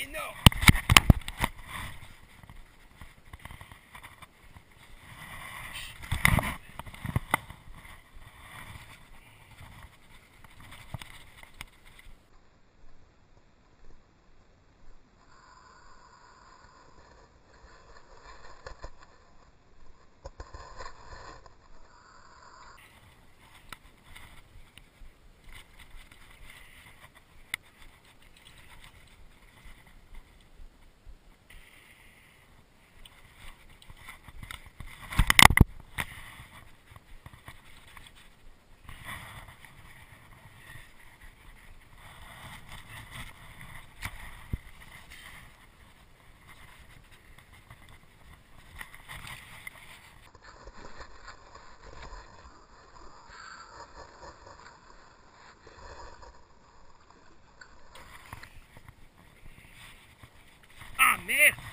Enough! Yeah.